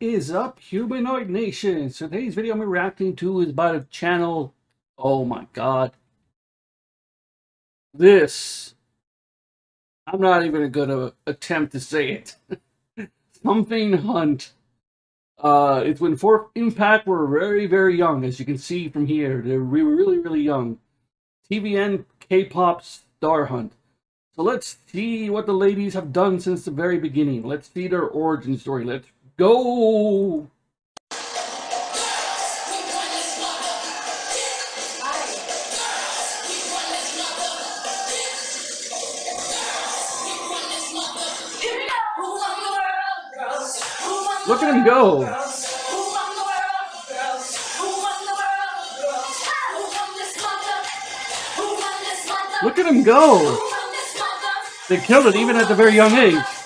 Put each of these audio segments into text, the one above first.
is up, Humanoid Nation? So today's video I'm reacting to is about a channel. Oh my god. This. I'm not even gonna attempt to say it. Something Hunt. Uh, it's when Fourth Impact were very, very young, as you can see from here. They we were really, really young. TVN K-pop Star Hunt. So let's see what the ladies have done since the very beginning. Let's see their origin story. Let's go! Look at him go! Look at him go! They killed it even at the very young age.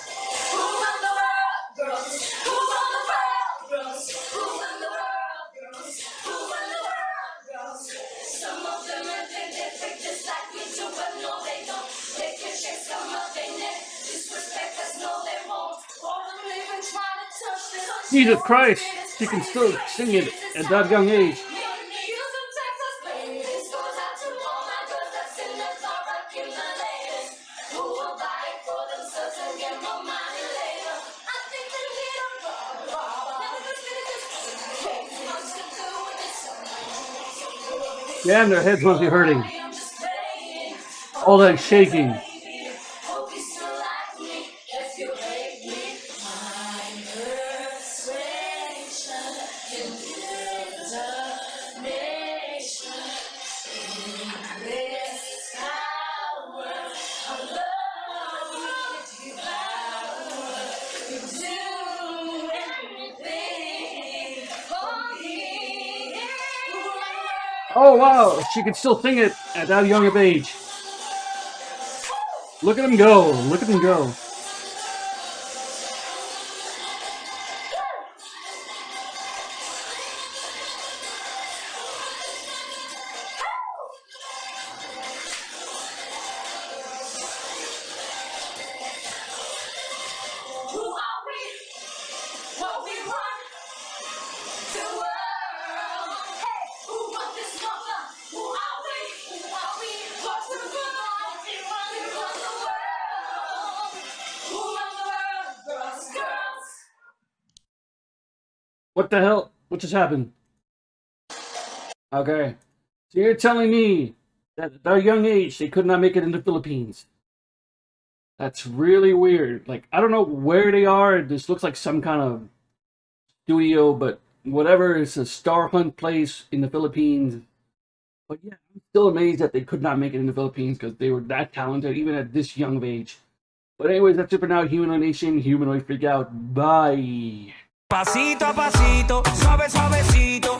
Jesus Christ, she can still sing it at that young age. Damn, their heads must be hurting. All that shaking. Oh wow, she can still sing it at that young of age. Look at him go, look at him go. What the hell? What just happened? Okay. So you're telling me that at their young age they could not make it in the Philippines. That's really weird. Like, I don't know where they are. This looks like some kind of studio, but whatever. It's a Star Hunt place in the Philippines. But yeah, I'm still amazed that they could not make it in the Philippines because they were that talented, even at this young age. But anyways, that's it for now. Humanoid Nation, Humanoid Freak Out. Bye. Pasito a pasito, suave suavecito,